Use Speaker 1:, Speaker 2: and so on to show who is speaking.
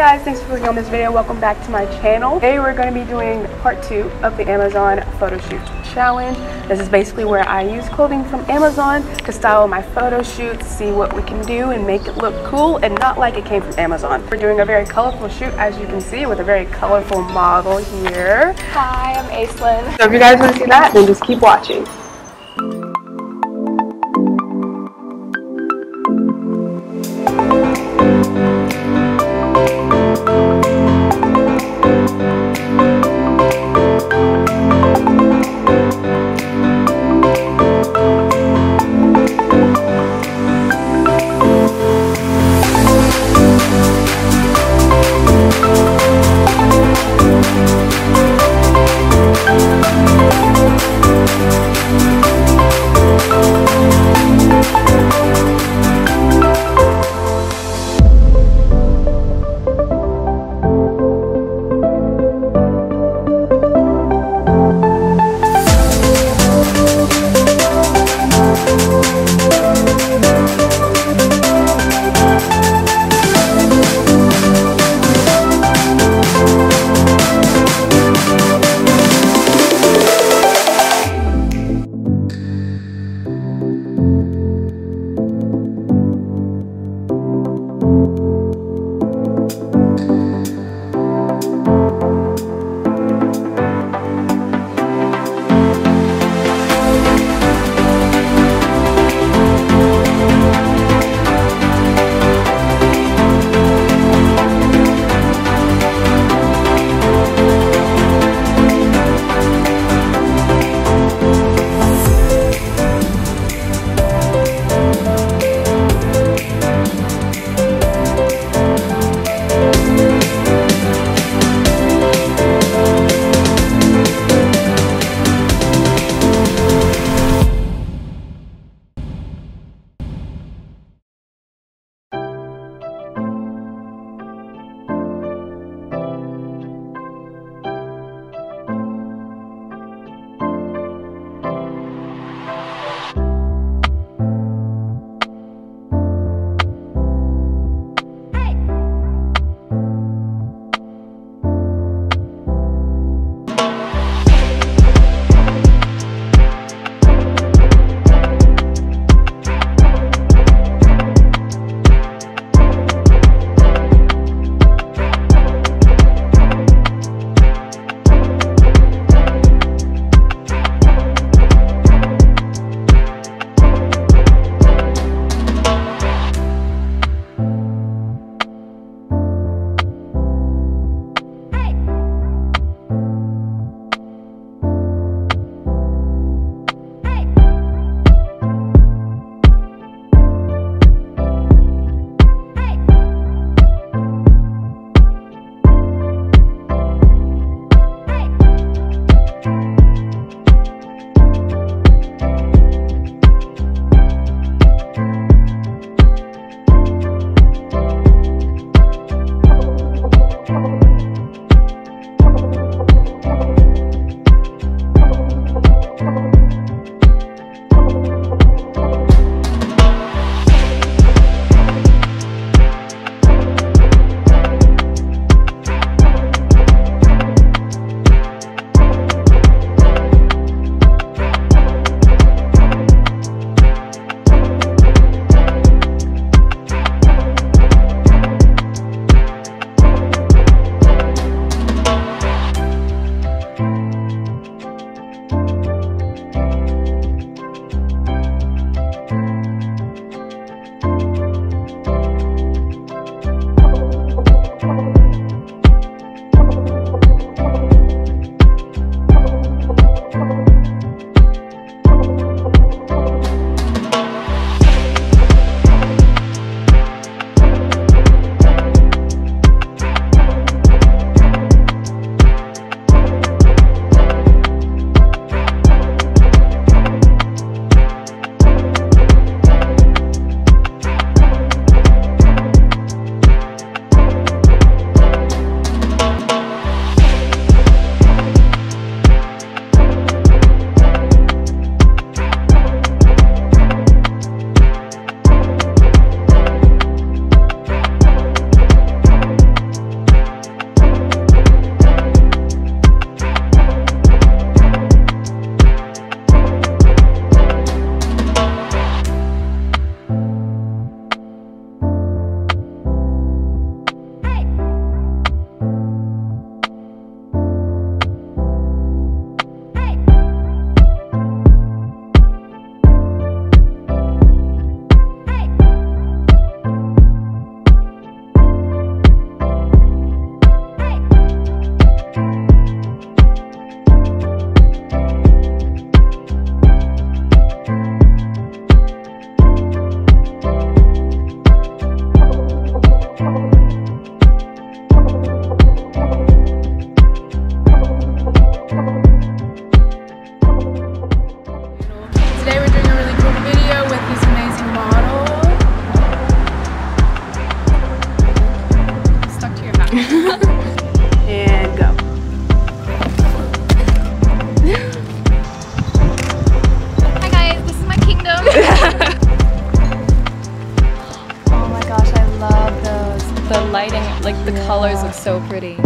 Speaker 1: guys, thanks for clicking on this video. Welcome back to my channel. Today we're going to be doing part two of the Amazon photo shoot challenge. This is basically where I use clothing from Amazon to style my photo shoots, see what we can do and make it look cool and not like it came from Amazon. We're doing a very colorful shoot as you can see with a very colorful model here.
Speaker 2: Hi, I'm Aislinn.
Speaker 1: So if you guys want to see that, then just keep watching.
Speaker 2: The colors look so pretty.